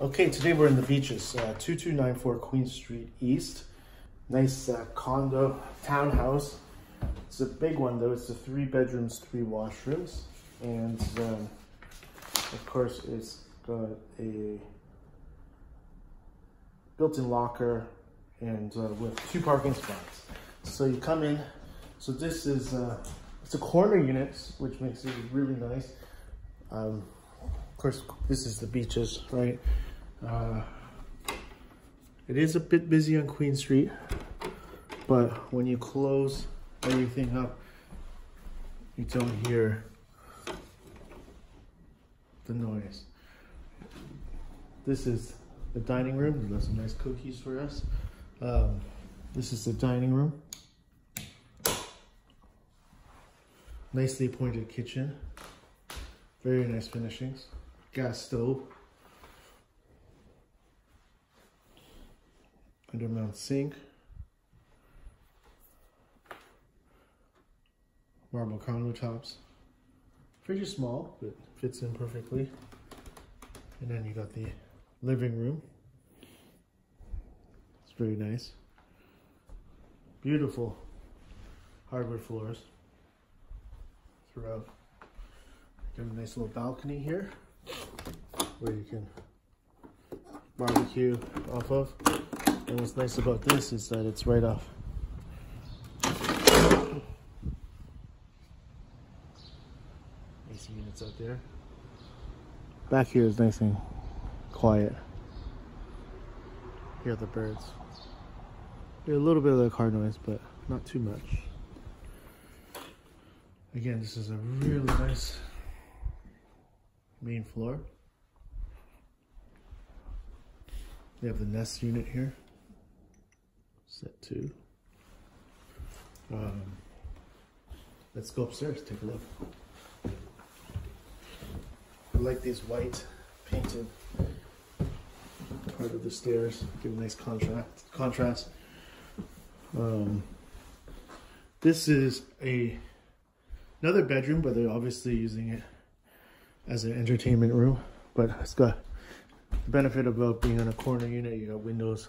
Okay, today we're in the beaches, uh, 2294 Queen Street East. Nice uh, condo, townhouse. It's a big one though, it's a three bedrooms, three washrooms. And um, of course it's got a built-in locker and uh, with two parking spots. So you come in, so this is, uh, it's a corner unit, which makes it really nice. Um, course, this is the beaches, right? Uh, it is a bit busy on Queen Street, but when you close everything up, you don't hear the noise. This is the dining room. We've got some nice cookies for us. Um, this is the dining room. Nicely appointed kitchen. Very nice finishings. Gas stove. Undermount sink. Marble countertops. Pretty small, but fits in perfectly. And then you got the living room. It's very nice. Beautiful hardwood floors throughout. Got a nice little balcony here where you can barbecue off of. And what's nice about this is that it's right off. AC units out there. Back here is nice and quiet. Hear the birds. Hear a little bit of the car noise, but not too much. Again, this is a really nice main floor. We have the Nest unit here. Set two. Um, let's go upstairs, take a look. I like these white painted part of the stairs. Give a nice contrast. Contrast. Um, this is a another bedroom, but they're obviously using it as an entertainment room. But it's got the benefit about uh, being on a corner unit. You got windows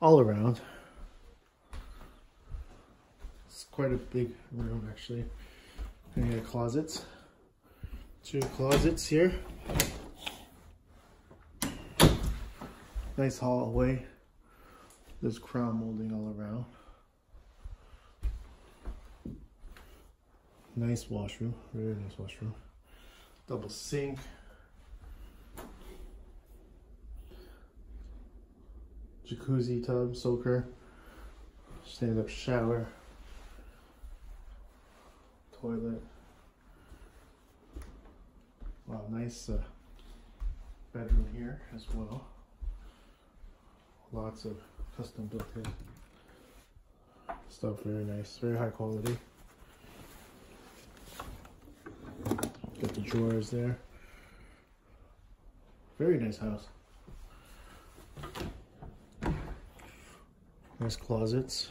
all around. It's quite a big room actually. And you got closets. Two closets here. Nice hallway. There's crown molding all around. Nice washroom, very nice washroom. Double sink. Jacuzzi tub, soaker. Stand up shower. Toilet. Wow, nice uh, bedroom here as well. Lots of custom built in stuff, very nice, very high quality. Drawers there. Very nice house. Nice closets.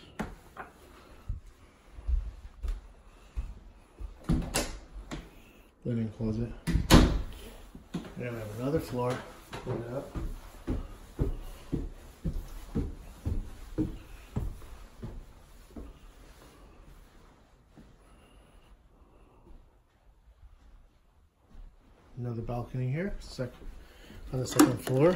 Linen closet. And we have another floor. It up. Another balcony here, sec on the second floor.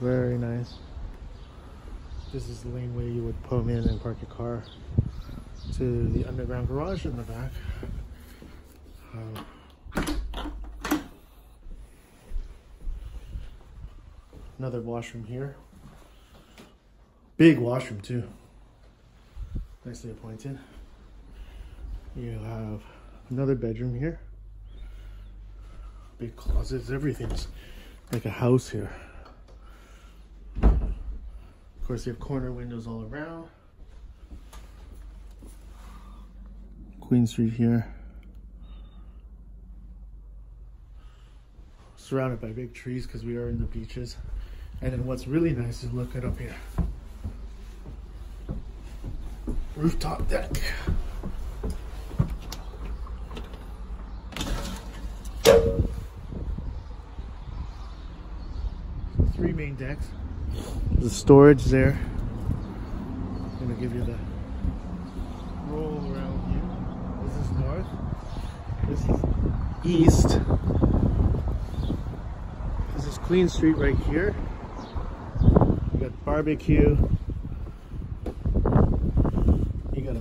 Very nice. This is the lane where you would pull in and park your car to the underground garage in the back. Um, another washroom here. Big washroom too nicely appointed. You have another bedroom here. Big closets, everything's like a house here. Of course, you have corner windows all around. Queen Street here. Surrounded by big trees because we are in the beaches. And then what's really nice is look it up here rooftop deck. Three main decks. The storage there. I'm gonna give you the roll around view. This is north. This is east. This is Queen Street right here. We got barbecue.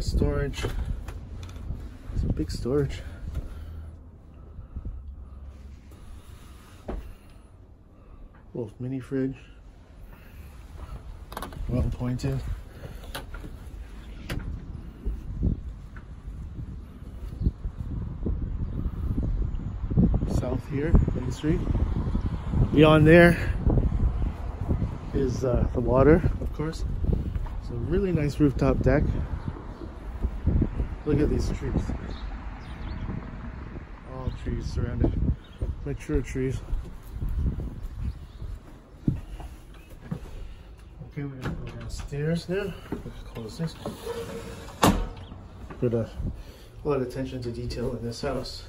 A storage. It's a big storage. Little mini fridge. Well pointed. South here, Main Street. Beyond there is uh, the water, of course. It's a really nice rooftop deck. Look at these trees. All trees surrounded, mature trees. Okay, we're gonna go downstairs now. Let's close this. A, a lot of attention to detail in this house.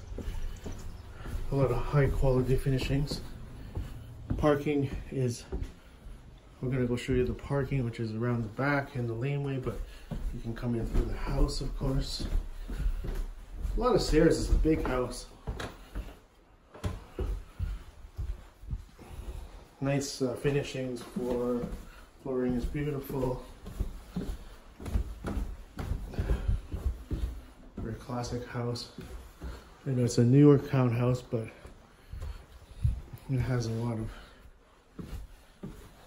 A lot of high quality finishings. Parking is, we're gonna go show you the parking, which is around the back and the laneway, but you can come in through the house, of course. A lot of stairs, it's a big house. Nice uh, finishings for Flooring is beautiful. Very classic house. I know it's a New York townhouse, but it has a lot of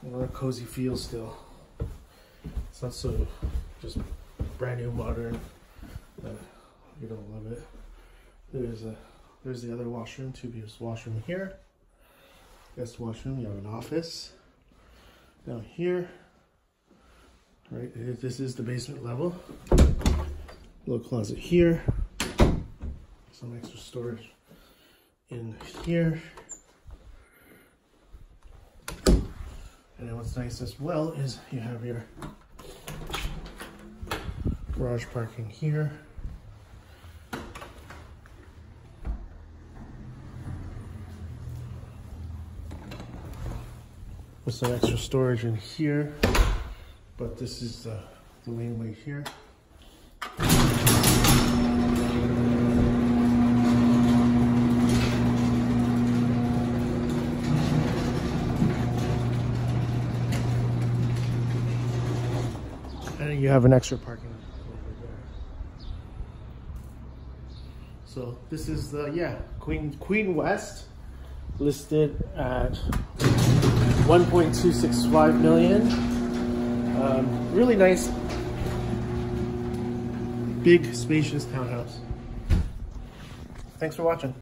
a lot of cozy feel still. It's not so brand new modern. Uh, you don't love it. There's a there's the other washroom, two use washroom here. Guest washroom, you have an office. Down here, right, this is the basement level. Little closet here. Some extra storage in here. And then what's nice as well is you have your garage parking here. with some extra storage in here. But this is the, the laneway here. And you have an extra parking So this is the yeah Queen Queen West listed at 1.265 million. Um, really nice, big, spacious townhouse. Thanks for watching.